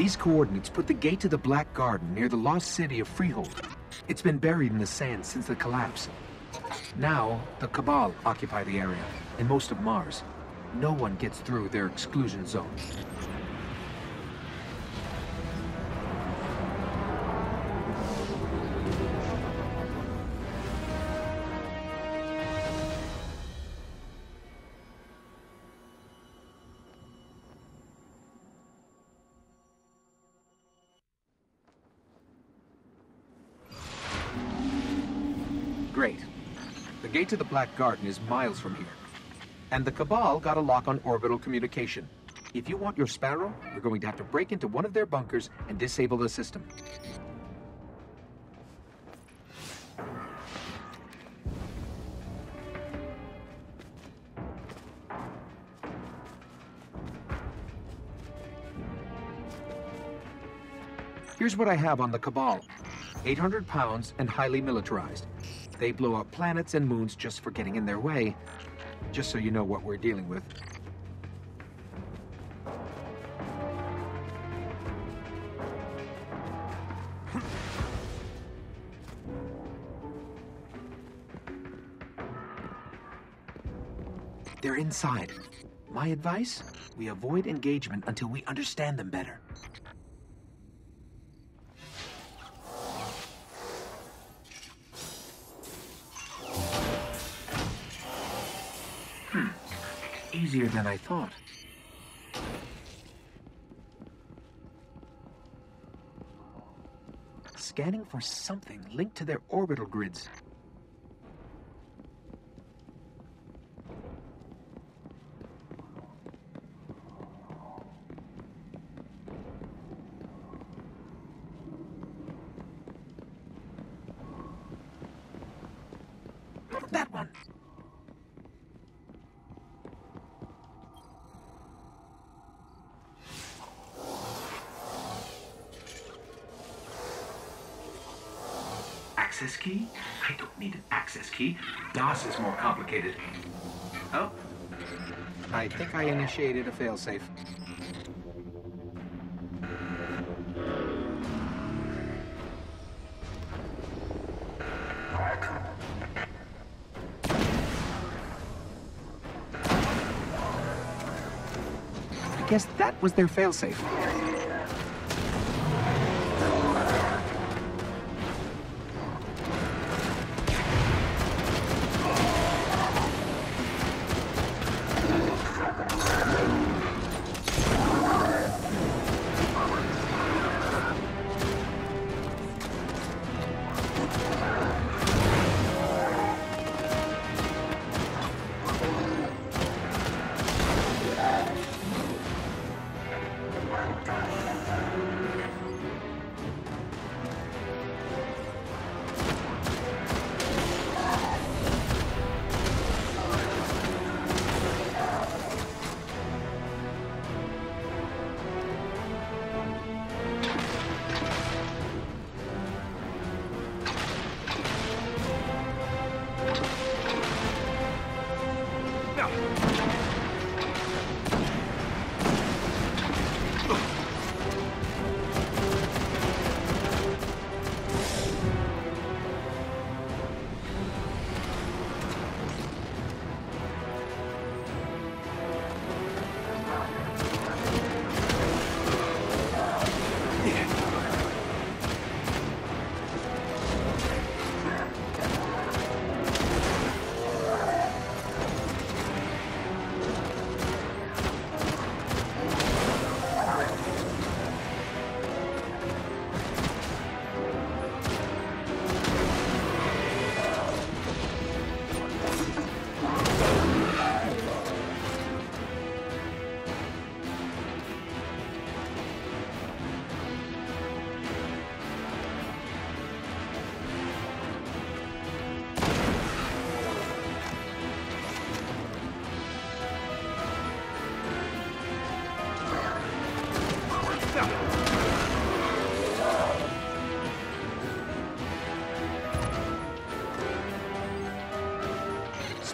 These coordinates put the gate to the Black Garden near the lost city of Freehold. It's been buried in the sand since the collapse. Now, the Cabal occupy the area, and most of Mars. No one gets through their exclusion zone. To the Black Garden is miles from here. And the Cabal got a lock on orbital communication. If you want your Sparrow, you're going to have to break into one of their bunkers and disable the system. Here's what I have on the Cabal 800 pounds and highly militarized. They blow up planets and moons just for getting in their way. Just so you know what we're dealing with. They're inside. My advice? We avoid engagement until we understand them better. Easier than I thought. Scanning for something linked to their orbital grids. That one. Access key? I don't need an access key. DOS is more complicated. Oh. I think I initiated a failsafe. I guess that was their failsafe.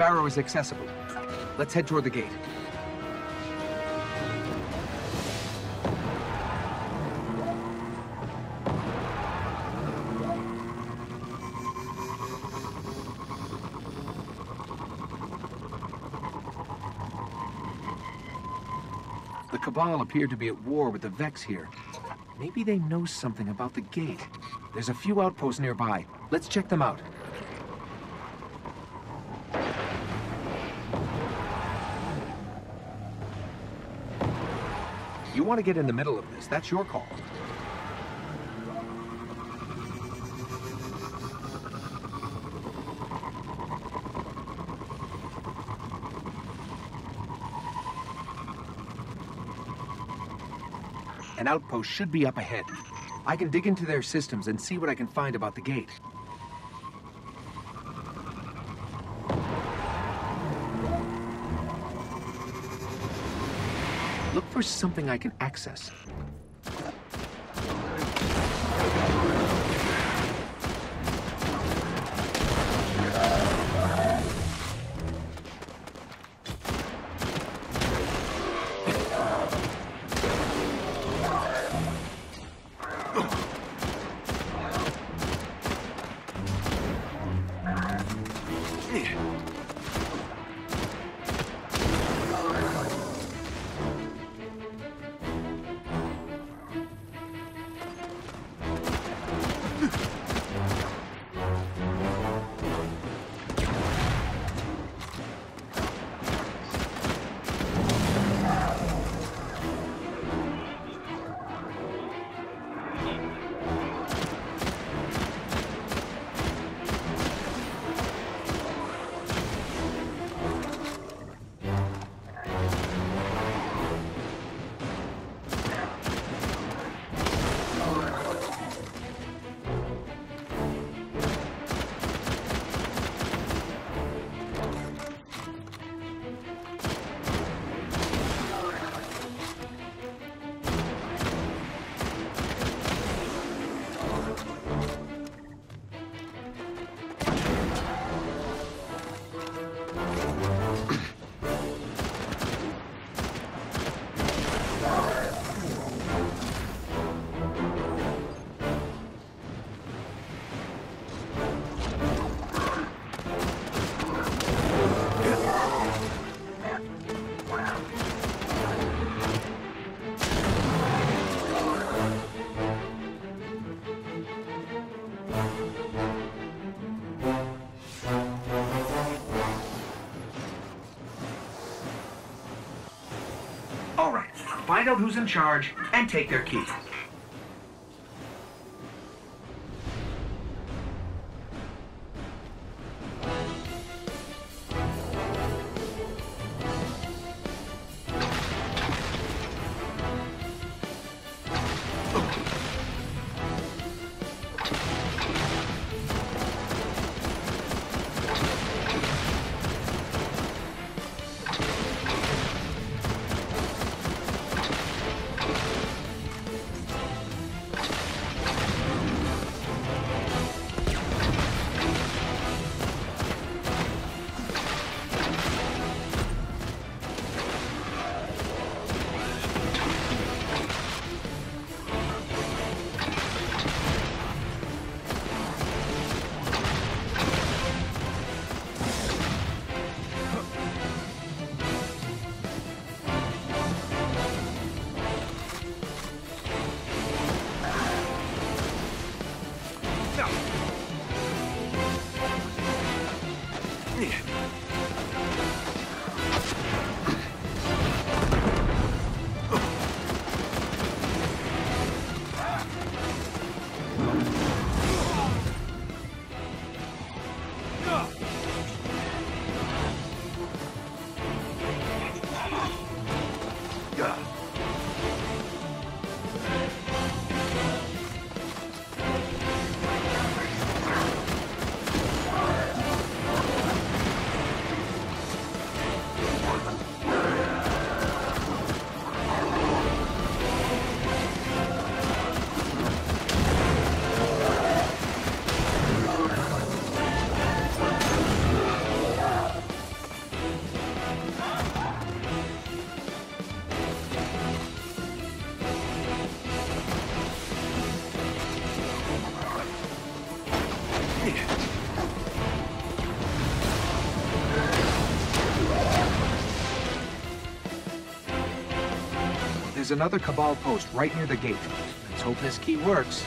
barrow is accessible. Let's head toward the gate. The Cabal appear to be at war with the Vex here. Maybe they know something about the gate. There's a few outposts nearby. Let's check them out. You want to get in the middle of this, that's your call. An outpost should be up ahead. I can dig into their systems and see what I can find about the gate. Look for something I can access. Find out who's in charge and take their key. Another Cabal post right near the gate. Let's hope this key works.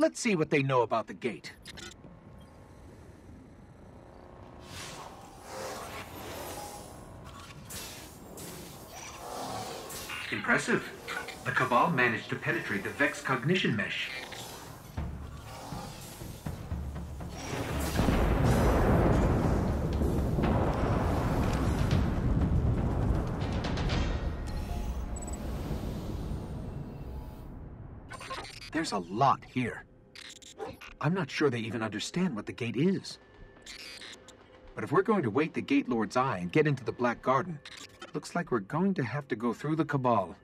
Let's see what they know about the gate. Impressive. The Cabal managed to penetrate the Vex cognition mesh. There's a lot here. I'm not sure they even understand what the gate is. But if we're going to wake the Gate Lord's eye and get into the Black Garden, looks like we're going to have to go through the Cabal.